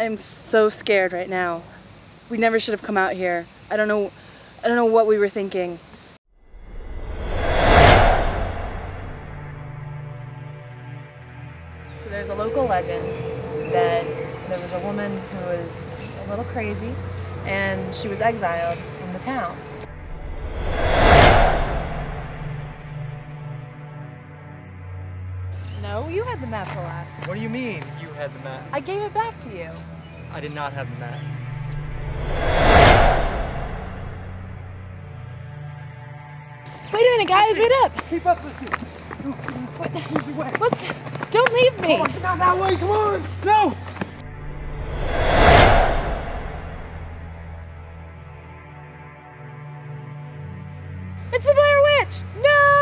I am so scared right now. We never should have come out here. I don't know I don't know what we were thinking. So there's a local legend that there was a woman who was a little crazy and she was exiled from the town. No, you had the map the last. What do you mean you had the map? I gave it back to you. I did not have the map. Wait a minute, guys, wait up. Keep up with you. What? What's? Don't leave me. Get out that way, come on! No! It's the Blair Witch. No.